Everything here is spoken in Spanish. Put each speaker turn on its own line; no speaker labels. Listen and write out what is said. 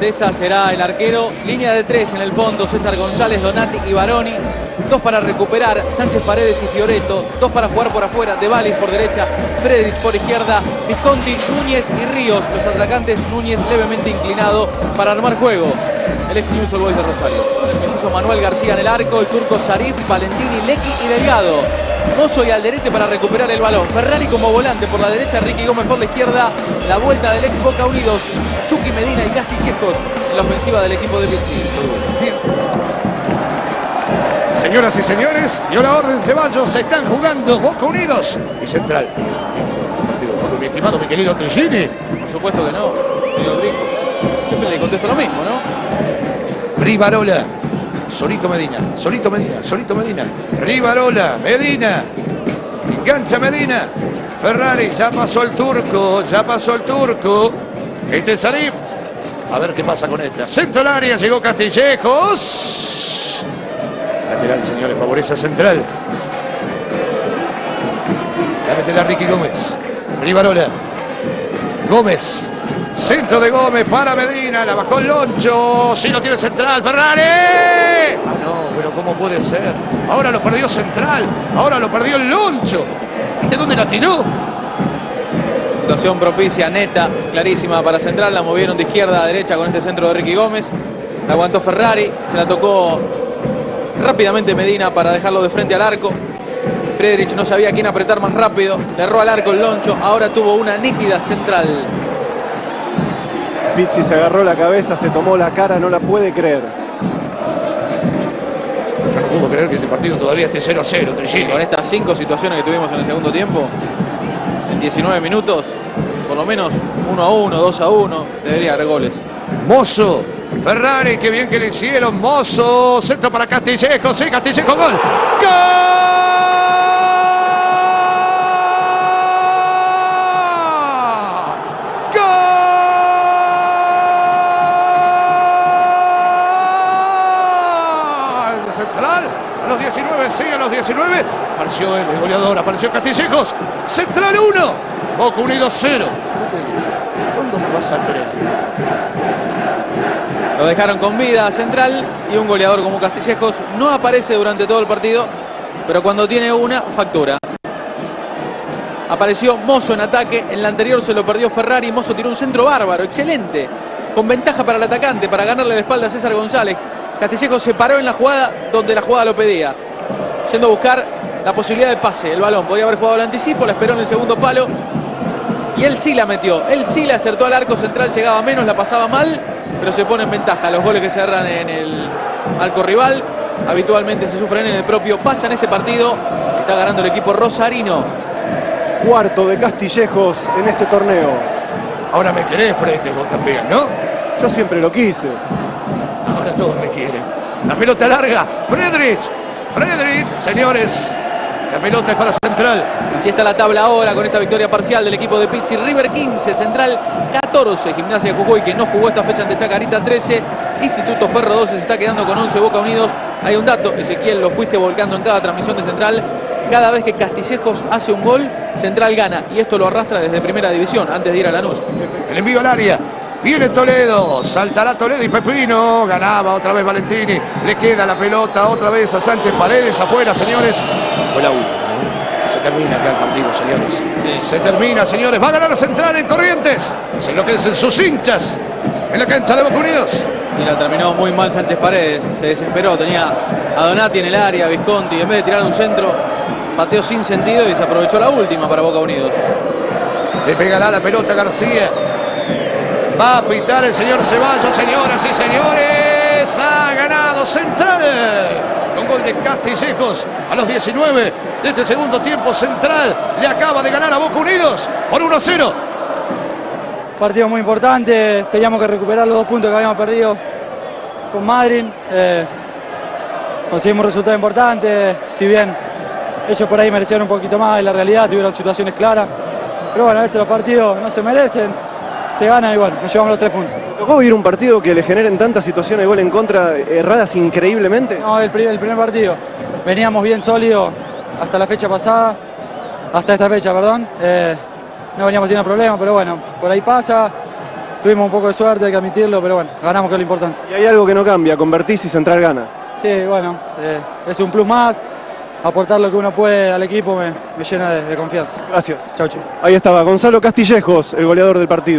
César será el arquero. Línea de tres en el fondo. César González, Donati y Baroni. Dos para recuperar. Sánchez Paredes y Fioreto. Dos para jugar por afuera. De Valis por derecha. Frederick por izquierda. Visconti, Núñez y Ríos. Los atacantes. Núñez levemente inclinado para armar juego. El ex News Old Boys de Rosario. El Manuel García en el arco. El turco Sarif, Valentini, Lecky y Delgado. Mozo y Alderete para recuperar el balón. Ferrari como volante por la derecha, Ricky Gómez por la izquierda. La vuelta del ex Boca Unidos. Chucky Medina y Castillejos en la ofensiva del equipo de Pizzi.
Señoras y señores, dio la orden Ceballos, se están jugando Boca Unidos y Central. Mi estimado, mi querido Trigini.
Por supuesto que no, señor Rico. Siempre le contesto lo mismo, ¿no?
Rivarola, Solito Medina, Solito Medina, Solito Medina. Rivarola, Medina. Engancha Medina. Ferrari, ya pasó el turco, ya pasó el turco. Este es Sarif. A ver qué pasa con esta. Centro al área, llegó Castillejos. Lateral, señores, favorece a Central. La meterá Ricky Gómez. Rivarola. Gómez. Centro de Gómez para Medina. La bajó el Loncho. Sí lo tiene Central. Ferrari. Ah, no, pero ¿cómo puede ser? Ahora lo perdió Central. Ahora lo perdió el Loncho. ¿Este dónde la tiró?
Situación propicia, neta, clarísima para Central. La movieron de izquierda a derecha con este centro de Ricky Gómez. La aguantó Ferrari. Se la tocó rápidamente Medina para dejarlo de frente al arco. Friedrich no sabía quién apretar más rápido. Le erró al arco el Loncho. Ahora tuvo una nítida Central.
Pizzi se agarró la cabeza, se tomó la cara, no la puede creer.
Yo no puedo creer que este partido todavía esté 0 a 0, Trigini.
Con estas cinco situaciones que tuvimos en el segundo tiempo, en 19 minutos, por lo menos 1 a 1, 2 a 1, debería haber goles.
Mozo. Ferrari, qué bien que le hicieron. Mozo. Centro para Castillejo. Sí, Castillejo, gol. ¡Gol! Central. A los 19, sí, a los 19. Apareció el goleador, apareció Castillejos. Central 1. Boca Unido 0. ¿Cuándo me vas a creer?
Lo dejaron con vida a Central y un goleador como Castillejos no aparece durante todo el partido, pero cuando tiene una, factura. Apareció Mozo en ataque, en la anterior se lo perdió Ferrari, Mozo tiró un centro bárbaro, excelente, con ventaja para el atacante, para ganarle la espalda a César González. Castillejos se paró en la jugada donde la jugada lo pedía, yendo a buscar la posibilidad de pase, el balón, podía haber jugado el anticipo, la esperó en el segundo palo y él sí la metió, él sí le acertó al arco central, llegaba menos, la pasaba mal, pero se pone en ventaja. Los goles que se agarran en el arco rival habitualmente se sufren en el propio. Pasa en este partido, está ganando el equipo rosarino.
Cuarto de Castillejos en este torneo.
Ahora me querés, Frete, vos también, ¿no?
Yo siempre lo quise.
Ahora todos me quieren. La pelota larga. Friedrich. Friedrich, señores. La pelota es para Central.
Así está la tabla ahora con esta victoria parcial del equipo de Pizzi. River 15, Central 14. Gimnasia de Jujuy que no jugó esta fecha ante Chacarita 13. Instituto Ferro 12 se está quedando con 11 Boca Unidos. Hay un dato, Ezequiel, lo fuiste volcando en cada transmisión de Central. Cada vez que Castillejos hace un gol, Central gana. Y esto lo arrastra desde Primera División, antes de ir a Lanús.
El envío al área. Viene Toledo, saltará Toledo y Pepino, ganaba otra vez Valentini, le queda la pelota otra vez a Sánchez Paredes, afuera señores, fue la última, ¿eh? se termina acá el partido señores,
Sí.
se termina señores, va a ganar a Central en Corrientes, se enloquecen sus hinchas en la cancha de Boca Unidos.
Y la terminó muy mal Sánchez Paredes. Se desesperó. Tenía a Donati en el área, Visconti. En vez de tirar un centro, pateó sin sentido y desaprovechó la última para Boca Unidos.
Le pegará la pelota a García. Va a pitar el señor Ceballos, señoras y señores. Ha ganado Central. Con gol de Castillejos a los 19 de este segundo tiempo. Central le acaba de ganar a Boca Unidos por 1 a 0.
Partido muy importante, teníamos que recuperar los dos puntos que habíamos perdido con Madrid. Eh, conseguimos resultados importantes, si bien ellos por ahí merecían un poquito más en la realidad, tuvieron situaciones claras. Pero bueno, a veces los partidos no se merecen, se gana y bueno, nos llevamos los tres puntos.
¿Tocó vivir un partido que le generen tantas situaciones de gol en contra erradas increíblemente?
No, el, el primer partido. Veníamos bien sólidos hasta la fecha pasada, hasta esta fecha, perdón. Eh, no veníamos teniendo problemas, pero bueno, por ahí pasa. tuvimos un poco de suerte, hay que admitirlo, pero bueno, ganamos que es lo importante.
Y hay algo que no cambia, convertís y Central gana.
Sí, bueno, eh, es un plus más, aportar lo que uno puede al equipo me, me llena de, de confianza.
Gracias.
Chau, chau.
Ahí estaba Gonzalo Castillejos, el goleador del partido.